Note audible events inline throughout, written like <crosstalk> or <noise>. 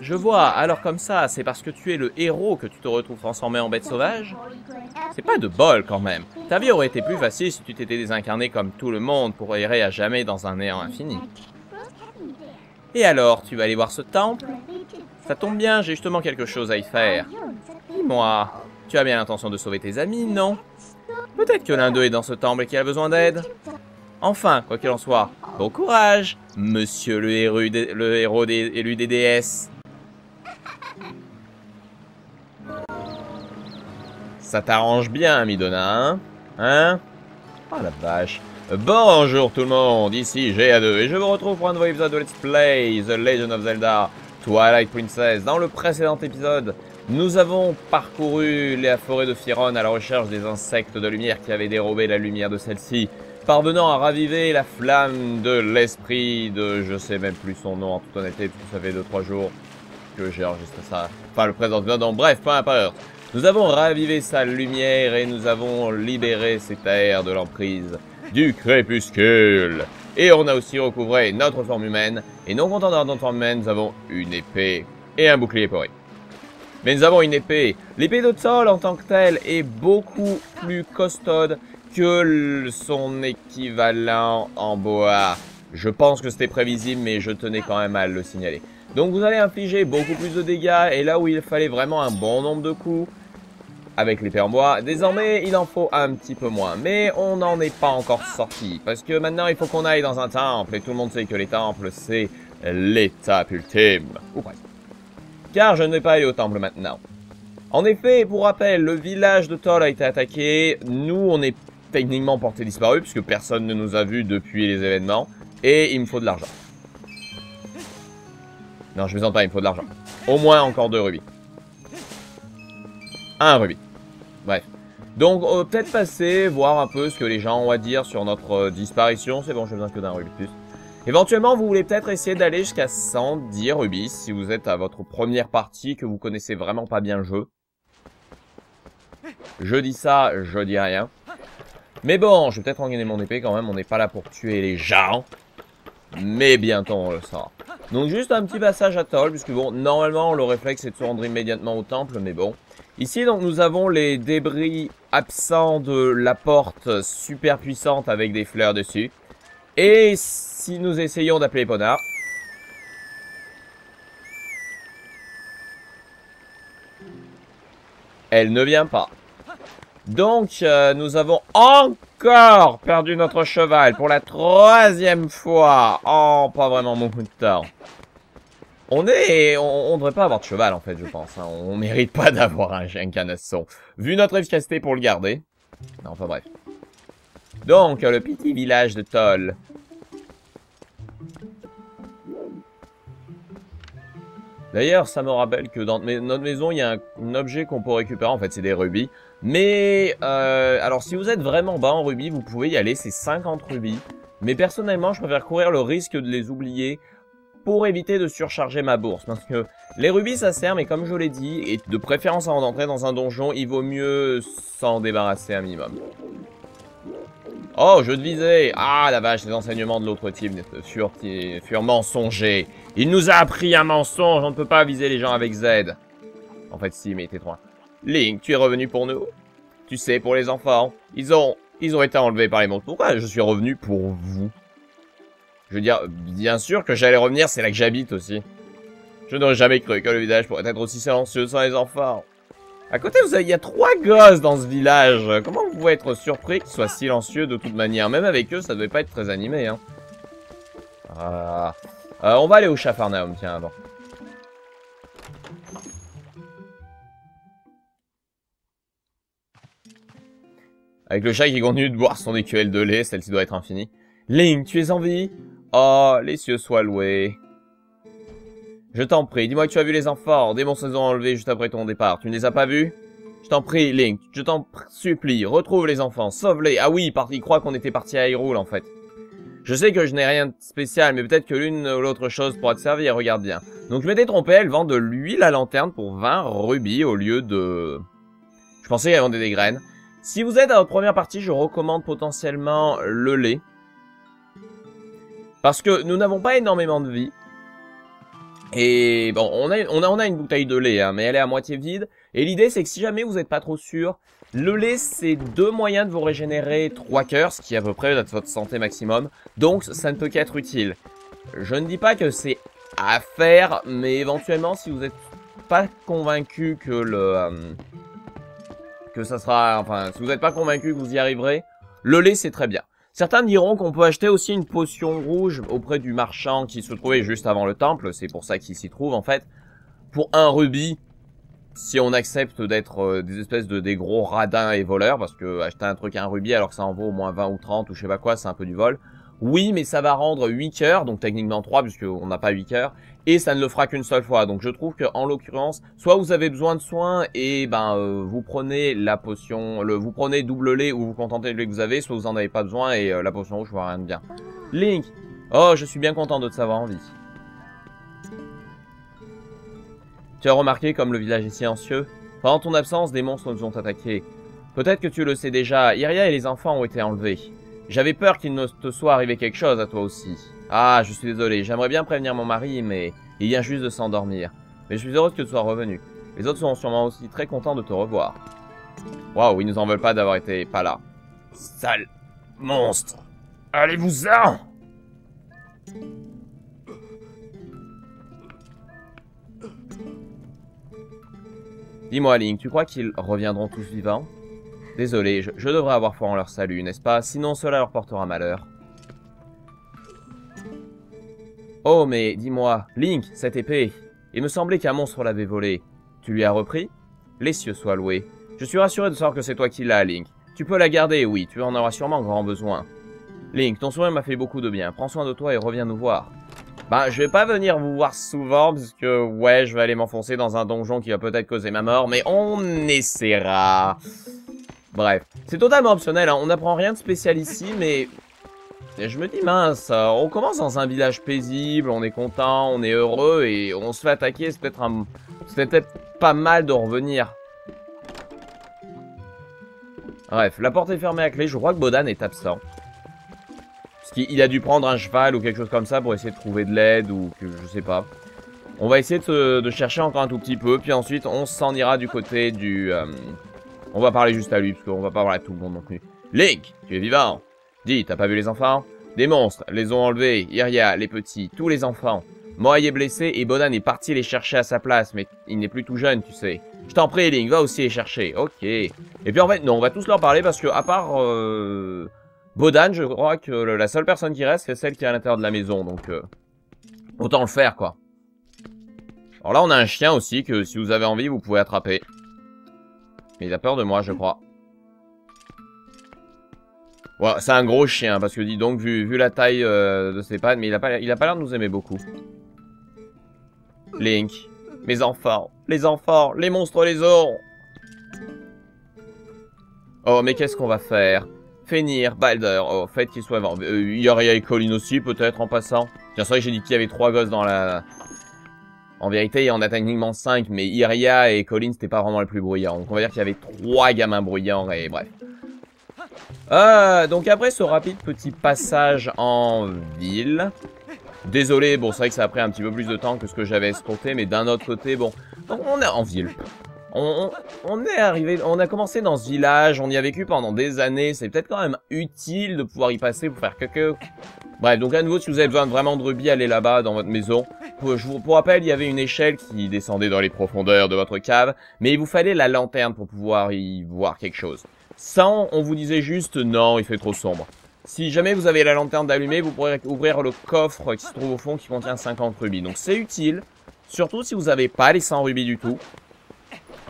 Je vois, alors comme ça, c'est parce que tu es le héros que tu te retrouves transformé en bête sauvage C'est pas de bol quand même. Ta vie aurait été plus facile si tu t'étais désincarné comme tout le monde pour errer à jamais dans un néant infini. Et alors, tu vas aller voir ce temple? Ça tombe bien, j'ai justement quelque chose à y faire. Dis-moi, tu as bien l'intention de sauver tes amis, non? Peut-être que l'un d'eux est dans ce temple et qu'il a besoin d'aide. Enfin, quoi qu'il en soit, bon courage, monsieur le héros, des, le héros des, élu des. Ça t'arrange bien, Midona, hein? Hein? Oh la vache. Bonjour tout le monde, ici GA2 et je vous retrouve pour un nouveau épisode de Let's Play The Legend of Zelda Twilight Princess. Dans le précédent épisode, nous avons parcouru la forêt de Firon à la recherche des insectes de lumière qui avaient dérobé la lumière de celle-ci parvenant à raviver la flamme de l'esprit de je sais même plus son nom en toute honnêteté, ça fait 2-3 jours que j'ai enregistré ça. Enfin, le présent, non, bref, peu importe. Nous avons ravivé sa lumière et nous avons libéré ces terres de l'emprise du crépuscule. Et on a aussi recouvré notre forme humaine. Et non content d'avoir notre forme humaine, nous avons une épée et un bouclier poré. Mais nous avons une épée. L'épée de en tant que telle est beaucoup plus costaude que son équivalent en bois. Je pense que c'était prévisible, mais je tenais quand même à le signaler. Donc vous allez infliger beaucoup plus de dégâts, et là où il fallait vraiment un bon nombre de coups, avec l'épée en bois, désormais il en faut un petit peu moins. Mais on n'en est pas encore sorti, parce que maintenant il faut qu'on aille dans un temple, et tout le monde sait que les temples c'est l'étape ultime. Ou presque. Car je ne vais pas aller au temple maintenant. En effet, pour rappel, le village de Toll a été attaqué, nous on est techniquement porté disparu, puisque personne ne nous a vus depuis les événements. Et il me faut de l'argent. Non, je entends pas, il me faut de l'argent. Au moins encore deux rubis. Un rubis. Bref. Donc, on va peut-être passer, voir un peu ce que les gens ont à dire sur notre euh, disparition. C'est bon, j'ai besoin que d'un rubis plus. Éventuellement, vous voulez peut-être essayer d'aller jusqu'à 110 rubis, si vous êtes à votre première partie, que vous connaissez vraiment pas bien le jeu. Je dis ça, je dis rien. Mais bon, je vais peut-être gagner mon épée quand même, on n'est pas là pour tuer les gens. Mais bientôt on le sort. Donc juste un petit passage à Toll, puisque bon, normalement le réflexe c'est de se rendre immédiatement au temple, mais bon. Ici donc nous avons les débris absents de la porte super puissante avec des fleurs dessus. Et si nous essayons d'appeler Ponard... Elle ne vient pas. Donc, euh, nous avons encore perdu notre cheval pour la troisième fois. Oh, pas vraiment beaucoup de temps. On est... On, devrait pas avoir de cheval, en fait, je pense. Hein. On mérite pas d'avoir un, un canasson. Vu notre efficacité pour le garder. Non, enfin bref. Donc, le petit village de Toll. D'ailleurs, ça me rappelle que dans notre maison, il y a un objet qu'on peut récupérer. En fait, c'est des rubis. Mais, euh, alors si vous êtes vraiment bas en rubis, vous pouvez y aller, c'est 50 rubis. Mais personnellement, je préfère courir le risque de les oublier pour éviter de surcharger ma bourse. Parce que les rubis, ça sert, mais comme je l'ai dit, et de préférence avant d'entrer dans un donjon, il vaut mieux s'en débarrasser un minimum. Oh, je te visais Ah, la vache, les enseignements de l'autre type furent, furent mensongers. Il nous a appris un mensonge, on ne peut pas viser les gens avec Z. En fait, si, mais tais-toi. Link, tu es revenu pour nous Tu sais, pour les enfants. Ils ont, ils ont été enlevés par les monstres. Pourquoi je suis revenu pour vous? Je veux dire, bien sûr que j'allais revenir, c'est là que j'habite aussi. Je n'aurais jamais cru que le village pourrait être aussi silencieux sans les enfants. À côté, vous avez, il y a trois gosses dans ce village. Comment vous pouvez être surpris qu'ils soient silencieux de toute manière? Même avec eux, ça devait pas être très animé, hein. Ah. Euh, on va aller au Chafarnaum, tiens, avant. Avec le chat qui continue de boire son écuelle de lait, celle-ci doit être infinie. Link, tu es en vie? Oh, les cieux soient loués. Je t'en prie, dis-moi que tu as vu les enfants, des monstres enlevés juste après ton départ. Tu ne les as pas vus Je t'en prie, Link, je t'en supplie, retrouve les enfants, sauve-les. Ah oui, il croit qu'on était parti à Hyrule, en fait. Je sais que je n'ai rien de spécial, mais peut-être que l'une ou l'autre chose pourra te servir, regarde bien. Donc je m'étais trompé, elle vend de l'huile à lanterne pour 20 rubis au lieu de... Je pensais qu'elle vendait des graines. Si vous êtes à votre première partie, je recommande potentiellement le lait. Parce que nous n'avons pas énormément de vie. Et bon, on a, une bouteille de lait, hein, mais elle est à moitié vide. Et l'idée, c'est que si jamais vous n'êtes pas trop sûr, le lait, c'est deux moyens de vous régénérer 3 cœurs, ce qui est à peu près votre santé maximum. Donc, ça ne peut qu'être utile. Je ne dis pas que c'est à faire, mais éventuellement, si vous n'êtes pas convaincu que le... Euh, que ça sera... Enfin, si vous n'êtes pas convaincu que vous y arriverez, le lait, c'est très bien. Certains diront qu'on peut acheter aussi une potion rouge auprès du marchand qui se trouvait juste avant le temple, c'est pour ça qu'il s'y trouve en fait. Pour un rubis, si on accepte d'être euh, des espèces de des gros radins et voleurs, parce que acheter un truc à un rubis alors que ça en vaut au moins 20 ou 30 ou je sais pas quoi, c'est un peu du vol. Oui, mais ça va rendre 8 cœurs, donc techniquement 3 puisqu'on n'a pas 8 cœurs, et ça ne le fera qu'une seule fois. Donc je trouve que en l'occurrence, soit vous avez besoin de soins et ben euh, vous prenez la potion, le, vous prenez double lait ou vous contentez du lait que vous avez, soit vous en avez pas besoin et euh, la potion rouge voit rien de bien. Link, oh je suis bien content de te savoir en vie. Tu as remarqué comme le village est silencieux? Pendant ton absence, des monstres nous ont attaqués. Peut-être que tu le sais déjà, Iria et les enfants ont été enlevés. J'avais peur qu'il ne te soit arrivé quelque chose à toi aussi. Ah, je suis désolé, j'aimerais bien prévenir mon mari, mais il vient juste de s'endormir. Mais je suis heureuse que tu sois revenu. Les autres seront sûrement aussi très contents de te revoir. Waouh, ils nous en veulent pas d'avoir été pas là. Sale monstre Allez-vous-en Dis-moi, Link, tu crois qu'ils reviendront tous vivants? Désolé, je, devrais avoir foi en leur salut, n'est-ce pas? Sinon cela leur portera malheur. Oh, mais dis-moi, Link, cette épée, il me semblait qu'un monstre l'avait volée. Tu lui as repris? Les cieux soient loués. Je suis rassuré de savoir que c'est toi qui l'as, Link. Tu peux la garder, oui, tu en auras sûrement grand besoin. Link, ton sourire m'a fait beaucoup de bien. Prends soin de toi et reviens nous voir. Bah, je vais pas venir vous voir souvent, parce que, ouais, je vais aller m'enfoncer dans un donjon qui va peut-être causer ma mort, mais on essaiera. Bref, c'est totalement optionnel, hein. on n'apprend rien de spécial ici, mais... je me dis, mince, on commence dans un village paisible, on est content, on est heureux, et on se fait attaquer, c'est peut-être peut-être pas mal de revenir. Bref, la porte est fermée à clé, je crois que Bodan est absent. Parce qu'il a dû prendre un cheval ou quelque chose comme ça pour essayer de trouver de l'aide ou que je sais pas. On va essayer de, de, chercher encore un tout petit peu, puis ensuite on s'en ira du côté du... Euh, on va parler juste à lui, parce qu'on va pas parler à tout le monde non plus. Link, tu es vivant Dis, t'as pas vu les enfants? Des monstres, les ont enlevés, Iria, les petits, tous les enfants. Moai est blessé et Bodan est parti les chercher à sa place, mais il n'est plus tout jeune, tu sais. Je t'en prie, Link, va aussi les chercher. Ok. Et puis en fait, non, on va tous leur parler parce que, à part euh, Bodan, je crois que la seule personne qui reste, c'est celle qui est à l'intérieur de la maison, donc euh, autant le faire, quoi. Alors là, on a un chien aussi que, si vous avez envie, vous pouvez attraper. Mais il a peur de moi, je crois. C'est un gros chien, parce que dis donc, vu, vu la taille euh, de ses pattes, mais il a pas, l'air de nous aimer beaucoup. Link, mes enfants, les enfants, les monstres les ont Oh, mais qu'est-ce qu'on va faire? Fenir, Balder, oh, faites qu'il soit... Euh, Yoria et Colin aussi, peut-être, en passant. Tiens, c'est vrai que j'ai dit qu'il y avait trois gosses dans la... En vérité, il y en a techniquement 5, mais Iria et Colin, c'était pas vraiment le plus bruyant. Donc on va dire qu'il y avait 3 gamins bruyants, et bref. Euh, donc après ce rapide petit passage en ville... Désolé, bon, c'est vrai que ça a pris un petit peu plus de temps que ce que j'avais escompté, mais d'un autre côté, bon... On est en ville. On, est arrivé, on a commencé dans ce village, on y a vécu pendant des années, c'est peut-être quand même utile de pouvoir y passer pour faire quelque Bref, donc à nouveau, si vous avez besoin vraiment de rubis, allez là-bas dans votre maison. Pour, je vous rappelle, il y avait une échelle qui descendait dans les profondeurs de votre cave, mais il vous fallait la lanterne pour pouvoir y voir quelque chose. Sans, on vous disait juste non, il fait trop sombre. Si jamais vous avez la lanterne d'allumer, vous pourrez ouvrir le coffre qui se trouve au fond qui contient 50 rubis. Donc c'est utile, surtout si vous n'avez pas les 100 rubis du tout.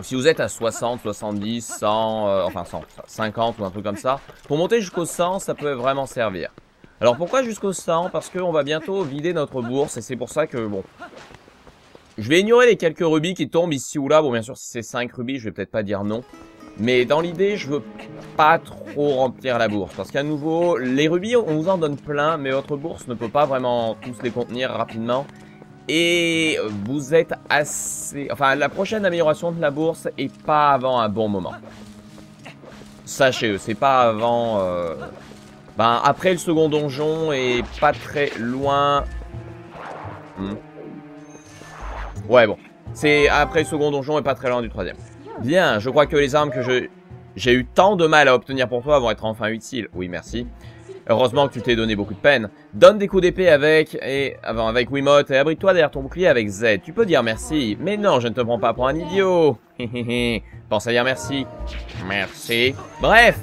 Si vous êtes à 60, 70, 100, enfin 100, 50 ou un truc comme ça, pour monter jusqu'au 100, ça peut vraiment servir. Alors pourquoi jusqu'au 100 Parce qu'on va bientôt vider notre bourse et c'est pour ça que, bon... Je vais ignorer les quelques rubis qui tombent ici ou là. Bon, bien sûr, si c'est 5 rubis, je vais peut-être pas dire non. Mais dans l'idée, je veux pas trop remplir la bourse. Parce qu'à nouveau, les rubis, on vous en donne plein, mais votre bourse ne peut pas vraiment tous les contenir rapidement. Et vous êtes assez... Enfin, la prochaine amélioration de la bourse est pas avant un bon moment. Sachez-le, c'est pas avant... Euh, ben, après le second donjon et pas très loin... Hmm. Ouais, bon. C'est après le second donjon et pas très loin du troisième. Bien, je crois que les armes que j'ai eu tant de mal à obtenir pour toi vont être enfin utiles. Oui, merci. Heureusement que tu t'es donné beaucoup de peine. Donne des coups d'épée avec et avant avec Wiimote et abrite-toi derrière ton bouclier avec Z. Tu peux dire merci. Mais non, je ne te prends pas pour un idiot. <laughs> Pense à dire merci. Merci. Bref.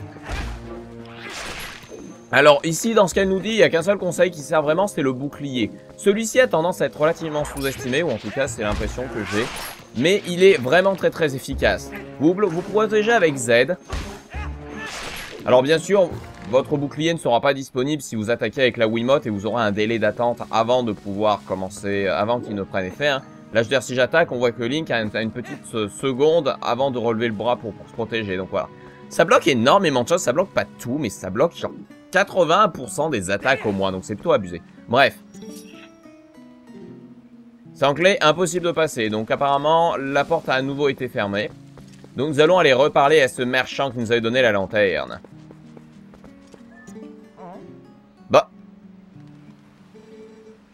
Alors ici, dans ce qu'elle nous dit, il n'y a qu'un seul conseil qui sert vraiment, c'est le bouclier. Celui-ci a tendance à être relativement sous-estimé, ou en tout cas c'est l'impression que j'ai. Mais il est vraiment très très efficace. Vous vous protégez avec Z. Alors bien sûr, votre bouclier ne sera pas disponible si vous attaquez avec la Wiimote et vous aurez un délai d'attente avant de pouvoir commencer, avant qu'il ne prenne effet. Hein. Là, je veux dire, si j'attaque, on voit que Link a une, petite seconde avant de relever le bras pour, se protéger. Donc voilà. Ça bloque énormément de choses. Ça bloque pas tout, mais ça bloque genre 80% des attaques au moins. Donc c'est plutôt abusé. Bref. Sans clé, impossible de passer. Donc apparemment, la porte a à nouveau été fermée. Donc nous allons aller reparler à ce marchand qui nous avait donné la lanterne.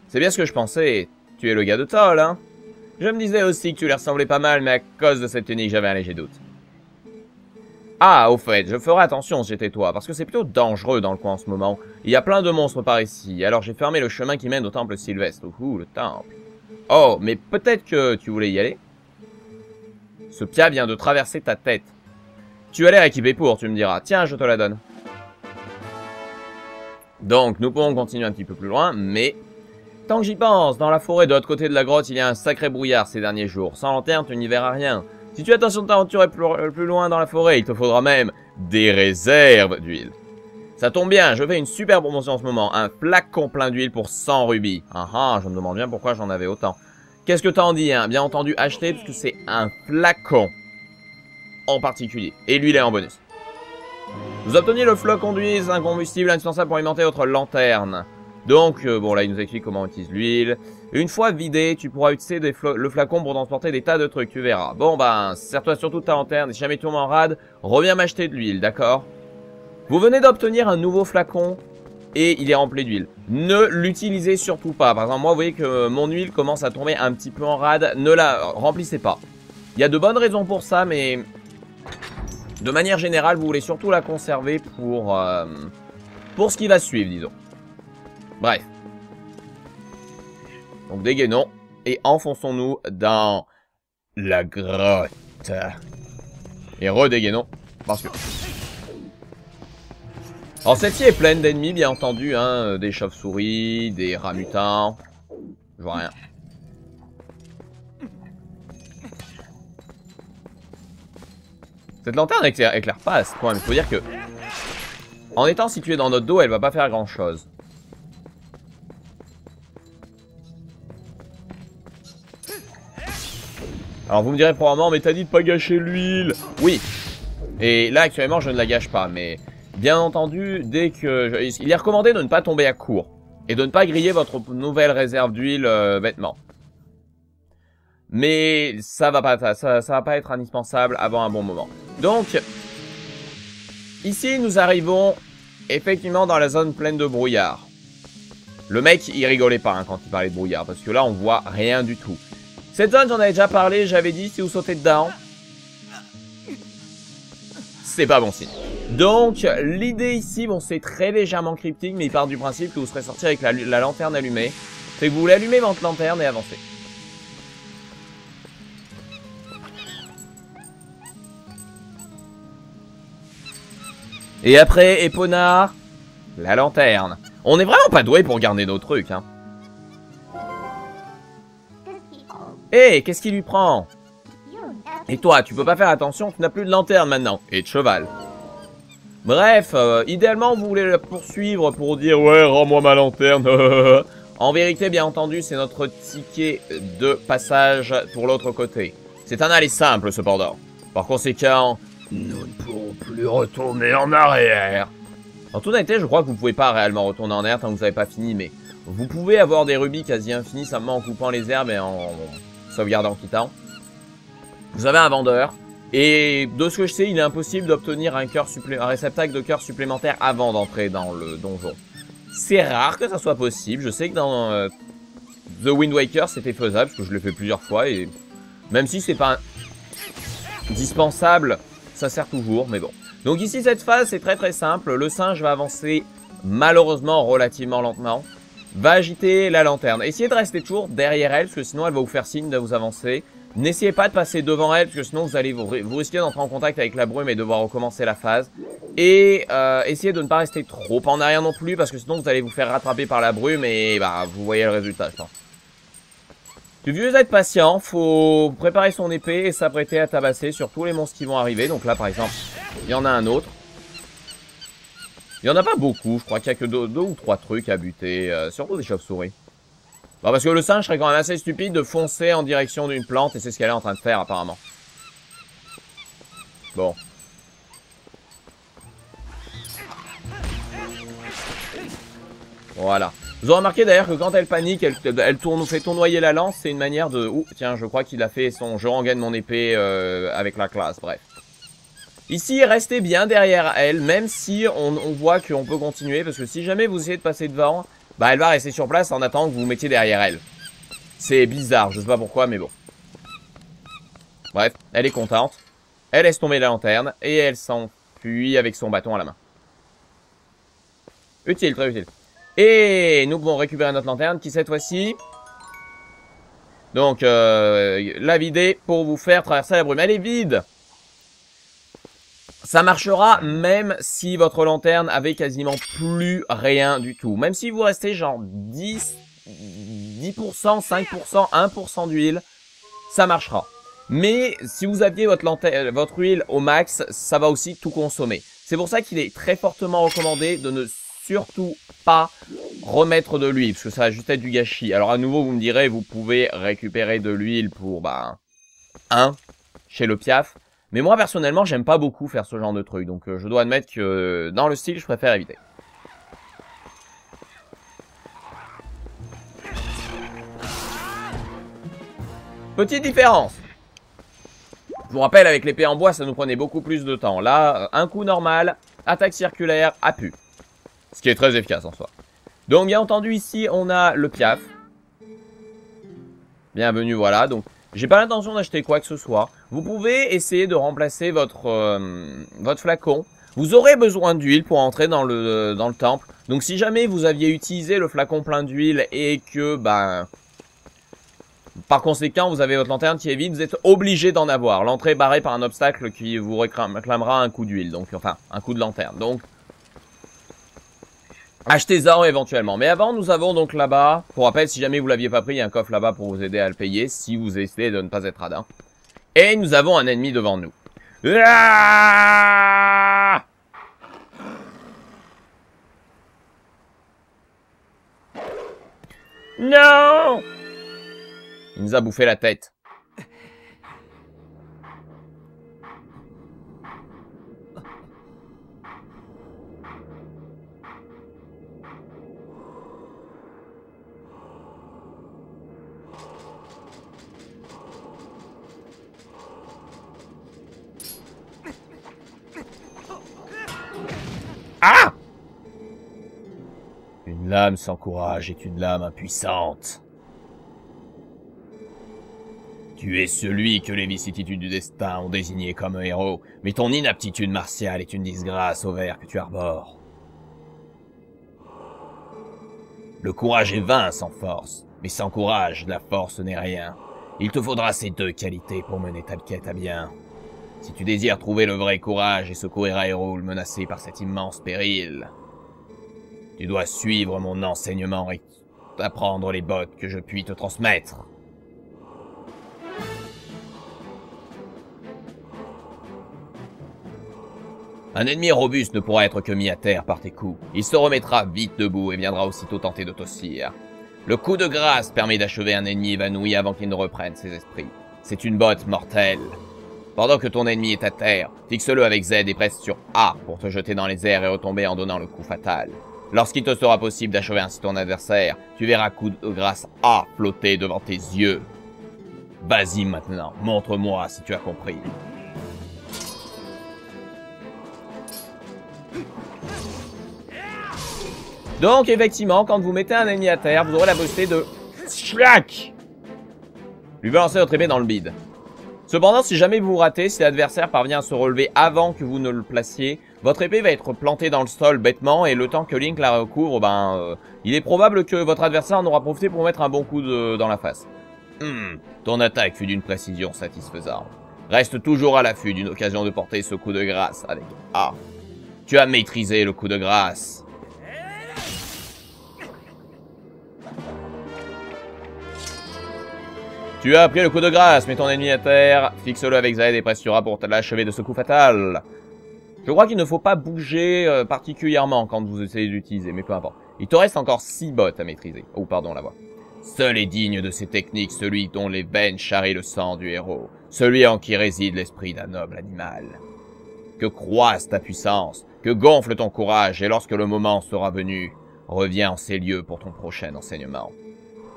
C'est bien ce que je pensais. Tu es le gars de Toll, hein Je me disais aussi que tu lui ressemblais pas mal, mais à cause de cette tunique, j'avais un léger doute. Ah, au fait, je ferai attention si j'étais toi, parce que c'est plutôt dangereux dans le coin en ce moment. Il y a plein de monstres par ici, alors j'ai fermé le chemin qui mène au temple sylvestre. Ouh, le temple. Oh, mais peut-être que tu voulais y aller Ce pia vient de traverser ta tête. Tu as l'air équipé pour, tu me diras. Tiens, je te la donne. Donc, nous pouvons continuer un petit peu plus loin, mais Tant que j'y pense, dans la forêt de l'autre côté de la grotte, il y a un sacré brouillard ces derniers jours. Sans lanterne, tu n'y verras rien. Si tu as attention de t'aventurer plus, plus loin dans la forêt, il te faudra même des réserves d'huile. Ça tombe bien, je fais une super promotion en ce moment. Un flacon plein d'huile pour 100 rubis. Ah ah, je me demande bien pourquoi j'en avais autant. Qu'est-ce que t'en dis, hein? Bien entendu, acheter, parce que c'est un flacon en particulier. Et l'huile est en bonus. Vous obtenez le flocon d'huile, un combustible indispensable pour alimenter votre lanterne. Donc, euh, bon, là, il nous explique comment on utilise l'huile. Une fois vidé, tu pourras utiliser le flacon pour transporter des tas de trucs, tu verras. Bon, ben, sers-toi surtout ta lanterne, si jamais tombes en rade, reviens m'acheter de l'huile, d'accord? Vous venez d'obtenir un nouveau flacon, et il est rempli d'huile. Ne l'utilisez surtout pas. Par exemple, moi, vous voyez que mon huile commence à tomber un petit peu en rade. Ne la remplissez pas. Il y a de bonnes raisons pour ça, mais... De manière générale, vous voulez surtout la conserver pour... Euh, pour ce qui va suivre, disons. Bref. Donc dégainons et enfonçons-nous dans la grotte. Et redégainons. Parce que... Alors celle-ci est pleine d'ennemis, bien entendu, hein, des chauves-souris, des rats mutants. Je vois rien. Cette lanterne éclaire, éclaire pas à ce point, mais il faut dire que... En étant située dans notre dos, elle va pas faire grand-chose. Alors vous me direz probablement, mais t'as dit de pas gâcher l'huile. Oui. Et là actuellement je ne la gâche pas, mais bien entendu, dès que... Il est recommandé de ne pas tomber à court. Et de ne pas griller votre nouvelle réserve d'huile euh, bêtement. Mais ça va pas, ça, ça va pas être indispensable avant un bon moment. Donc, ici nous arrivons effectivement dans la zone pleine de brouillard. Le mec, il rigolait pas hein, quand il parlait de brouillard, parce que là, on voit rien du tout. Cette zone, j'en avais déjà parlé, j'avais dit si vous sautez dedans, c'est pas bon signe. Donc, l'idée ici, bon, c'est très légèrement cryptique, mais il part du principe que vous serez sorti avec la, lanterne allumée. C'est que vous voulez allumer votre lanterne et avancer. Et après, Épona, la lanterne. On est vraiment pas doué pour garder nos trucs, hein. Hé, qu'est-ce qui lui prend? Et toi, tu peux pas faire attention, tu n'as plus de lanterne maintenant. Et de cheval. Bref, euh, idéalement, vous voulez la poursuivre pour dire « Ouais, rends-moi ma lanterne <laughs> !» En vérité, bien entendu, c'est notre ticket de passage pour l'autre côté. C'est un aller simple, cependant. Par conséquent, nous ne pourrons plus retourner en arrière. En toute honnêteté, je crois que vous pouvez pas réellement retourner en arrière tant que vous n'avez pas fini, mais vous pouvez avoir des rubis quasi infinis simplement en coupant les herbes et en sauvegarde en quittant. Vous avez un vendeur. Et de ce que je sais, il est impossible d'obtenir un, un réceptacle de cœur supplémentaire avant d'entrer dans le donjon. C'est rare que ça soit possible. Je sais que dans euh, The Wind Waker, c'était faisable, parce que je l'ai fait plusieurs fois, et même si c'est pas indispensable, ça sert toujours, mais bon. Donc ici, cette phase, c'est très très simple. Le singe va avancer, malheureusement, relativement lentement. Va agiter la lanterne. Essayez de rester toujours derrière elle, parce que sinon elle va vous faire signe de vous avancer. N'essayez pas de passer devant elle, parce que sinon vous allez vous, vous risquer d'entrer en contact avec la brume et devoir recommencer la phase. Et euh, essayez de ne pas rester trop en arrière non plus, parce que sinon vous allez vous faire rattraper par la brume et bah vous voyez le résultat, je pense. Tu veux être patient, faut préparer son épée et s'apprêter à tabasser sur tous les monstres qui vont arriver. Donc là par exemple, il y en a un autre. Il y en a pas beaucoup, je crois qu'il y a que deux, ou trois trucs à buter, euh, surtout des chauves-souris. Parce que le singe serait quand même assez stupide de foncer en direction d'une plante et c'est ce qu'elle est en train de faire apparemment. Bon. Voilà. Vous avez remarqué d'ailleurs que quand elle panique, elle, tourne, fait tournoyer la lance, c'est une manière de... Ouh, tiens, je crois qu'il a fait son je rengaine mon épée euh, avec la classe, bref. Ici, restez bien derrière elle, même si on, voit qu'on peut continuer, parce que si jamais vous essayez de passer devant, bah elle va rester sur place en attendant que vous mettiez derrière elle. C'est bizarre, je sais pas pourquoi, mais bon. Bref, elle est contente. Elle laisse tomber la lanterne, et elle s'enfuit avec son bâton à la main. Utile, très utile. Et nous pouvons récupérer notre lanterne, qui cette fois-ci... Donc, euh, la vider pour vous faire traverser la brume. Elle est vide ça marchera même si votre lanterne avait quasiment plus rien du tout. Même si vous restez genre 10, 10%, 5%, 1% d'huile, ça marchera. Mais si vous aviez votre, lanterne, votre huile au max, ça va aussi tout consommer. C'est pour ça qu'il est très fortement recommandé de ne surtout pas remettre de l'huile, parce que ça va juste être du gâchis. Alors à nouveau, vous me direz, vous pouvez récupérer de l'huile pour, bah, 1 chez le Piaf. Mais moi, personnellement, j'aime pas beaucoup faire ce genre de truc. Donc, euh, je dois admettre que euh, dans le style, je préfère éviter. Petite différence. Je vous rappelle, avec l'épée en bois, ça nous prenait beaucoup plus de temps. Là, euh, un coup normal, attaque circulaire, pu. Ce qui est très efficace en soi. Donc, bien entendu, ici, on a le piaf. Bienvenue, voilà. Donc, j'ai pas l'intention d'acheter quoi que ce soit. Vous pouvez essayer de remplacer votre, euh, votre flacon. Vous aurez besoin d'huile pour entrer dans le, dans le temple. Donc si jamais vous aviez utilisé le flacon plein d'huile et que, ben... Par conséquent, vous avez votre lanterne qui est vide, vous êtes obligé d'en avoir. L'entrée est barrée par un obstacle qui vous réclamera un coup d'huile, donc enfin, un coup de lanterne. Donc, Achetez-en éventuellement. Mais avant, nous avons donc là-bas, pour rappel, si jamais vous l'aviez pas pris, il y a un coffre là-bas pour vous aider à le payer, si vous essayez de ne pas être radin. Et nous avons un ennemi devant nous. Ah non Il nous a bouffé la tête. Ah Une lame sans courage est une lame impuissante. Tu es celui que les vicissitudes du destin ont désigné comme un héros, mais ton inaptitude martiale est une disgrâce au vert que tu arbores. Le courage est vain sans force, mais sans courage, la force n'est rien. Il te faudra ces deux qualités pour mener ta quête à bien. Si tu désires trouver le vrai courage et secourir Hyrule menacé par cet immense péril, tu dois suivre mon enseignement et apprendre les bottes que je puis te transmettre. Un ennemi robuste ne pourra être que mis à terre par tes coups. Il se remettra vite debout et viendra aussitôt tenter de tossir. Le coup de grâce permet d'achever un ennemi évanoui avant qu'il ne reprenne ses esprits. C'est une botte mortelle. Pendant que ton ennemi est à terre, fixe-le avec Z et presse sur A pour te jeter dans les airs et retomber en donnant le coup fatal. Lorsqu'il te sera possible d'achever ainsi ton adversaire, tu verras coup de grâce A flotter devant tes yeux. Vas-y maintenant, montre-moi si tu as compris. Donc effectivement, quand vous mettez un ennemi à terre, vous aurez la possibilité de Schlac Lui balancer votre épée dans le bide. Cependant, si jamais vous ratez, si l'adversaire parvient à se relever avant que vous ne le placiez, votre épée va être plantée dans le sol bêtement et le temps que Link la recouvre, ben, euh, il est probable que votre adversaire en aura profité pour mettre un bon coup de, dans la face. Hmm, ton attaque fut d'une précision satisfaisante. Reste toujours à l'affût d'une occasion de porter ce coup de grâce avec A. Tu as maîtrisé le coup de grâce. Tu as appris le coup de grâce, mets ton ennemi à terre, fixe-le avec Z et presse pour l'achever de ce coup fatal. Je crois qu'il ne faut pas bouger euh, particulièrement quand vous essayez d'utiliser, mais peu importe. Il te reste encore 6 bottes à maîtriser. Oh, pardon, la voix. Seul est digne de ces techniques celui dont les veines charrient le sang du héros, celui en qui réside l'esprit d'un noble animal. Que croisse ta puissance, que gonfle ton courage, et lorsque le moment sera venu, reviens en ces lieux pour ton prochain enseignement.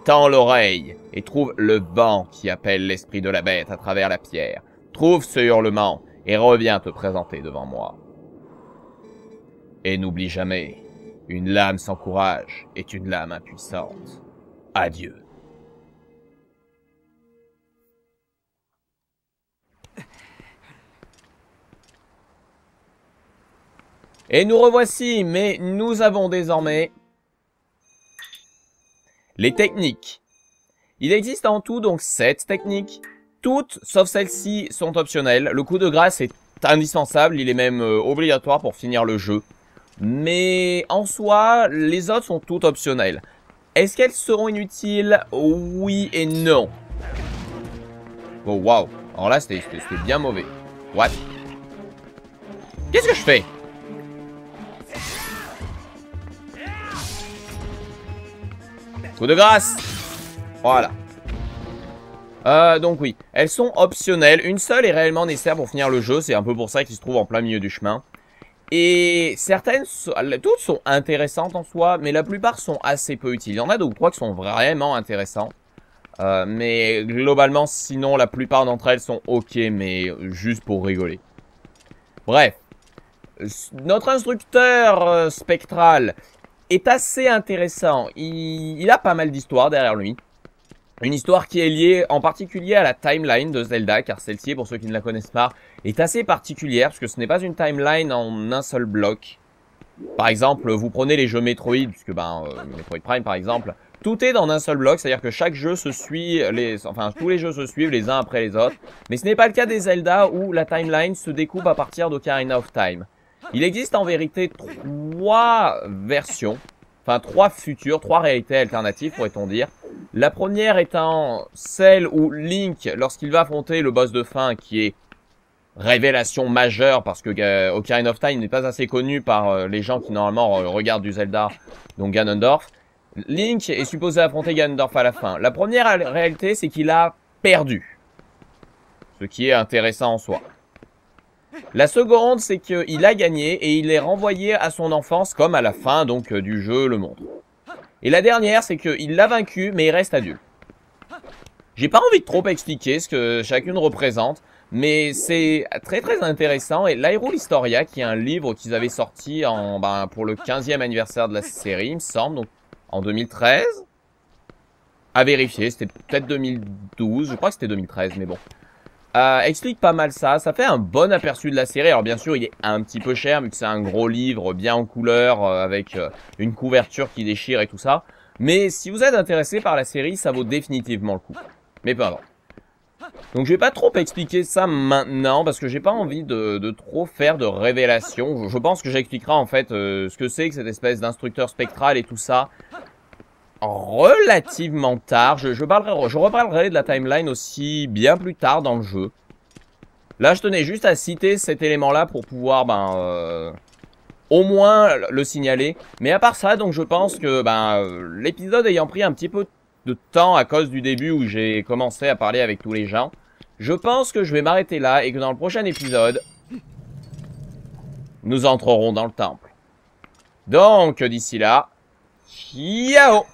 Tends l'oreille et trouve le vent qui appelle l'esprit de la bête à travers la pierre. Trouve ce hurlement et reviens te présenter devant moi. Et n'oublie jamais, une lame sans courage est une lame impuissante. Adieu. Et nous revoici, mais nous avons désormais les techniques. Il existe en tout donc 7 techniques. Toutes, sauf celles-ci, sont optionnelles. Le coup de grâce est indispensable, il est même euh, obligatoire pour finir le jeu. Mais en soi, les autres sont toutes optionnelles. Est-ce qu'elles seront inutiles? Oui et non. Oh waouh. Alors là, c'était bien mauvais. What? Qu'est-ce que je fais? Coup de grâce Voilà. Euh, donc oui, elles sont optionnelles. Une seule est réellement nécessaire pour finir le jeu. C'est un peu pour ça qu'il se trouve en plein milieu du chemin. Et certaines, toutes sont intéressantes en soi, mais la plupart sont assez peu utiles. Il y en a deux ou trois qui sont vraiment intéressants. Euh, mais globalement, sinon, la plupart d'entre elles sont ok, mais juste pour rigoler. Bref. Notre instructeur euh, spectral, est assez intéressant. Il, a pas mal d'histoires derrière lui. Une histoire qui est liée en particulier à la timeline de Zelda, car celle-ci, pour ceux qui ne la connaissent pas, est assez particulière, parce que ce n'est pas une timeline en un seul bloc. Par exemple, vous prenez les jeux Metroid, puisque ben, euh, Metroid Prime par exemple, tout est dans un seul bloc, c'est-à-dire que chaque jeu se suit, les, enfin tous les jeux se suivent les uns après les autres. Mais ce n'est pas le cas des Zelda où la timeline se découpe à partir d'Ocarina of Time. Il existe en vérité trois versions, enfin trois futures, trois réalités alternatives pourrait-on dire. La première étant celle où Link, lorsqu'il va affronter le boss de fin qui est révélation majeure parce que euh, Ocarina of Time n'est pas assez connu par euh, les gens qui normalement regardent du Zelda, donc Ganondorf. Link est supposé affronter Ganondorf à la fin. La première réalité, c'est qu'il a perdu. Ce qui est intéressant en soi. La seconde, c'est qu'il a gagné et il est renvoyé à son enfance comme à la fin donc euh, du jeu le montre. Et la dernière, c'est qu'il l'a vaincu mais il reste adulte. J'ai pas envie de trop expliquer ce que chacune représente, mais c'est très très intéressant. Et l'Hyrule Historia, qui est un livre qu'ils avaient sorti en, ben, pour le 15e anniversaire de la série, il me semble, donc en 2013. À vérifier, c'était peut-être 2012, je crois que c'était 2013, mais bon. Euh, explique pas mal ça, ça fait un bon aperçu de la série. Alors bien sûr, il est un petit peu cher, que c'est un gros livre bien en couleur, euh, avec euh, une couverture qui déchire et tout ça. Mais si vous êtes intéressé par la série, ça vaut définitivement le coup. Mais pas avant. Donc je vais pas trop expliquer ça maintenant, parce que j'ai pas envie de, trop faire de révélations. Je, pense que j'expliquerai en fait ce que c'est que cette espèce d'instructeur spectral et tout ça relativement tard. Je, parlerai, je reparlerai de la timeline aussi bien plus tard dans le jeu. Là, je tenais juste à citer cet élément-là pour pouvoir, ben, euh, au moins le signaler. Mais à part ça, donc je pense que, ben, l'épisode ayant pris un petit peu de temps à cause du début où j'ai commencé à parler avec tous les gens, je pense que je vais m'arrêter là et que dans le prochain épisode, nous entrerons dans le temple. Donc, d'ici là, ciao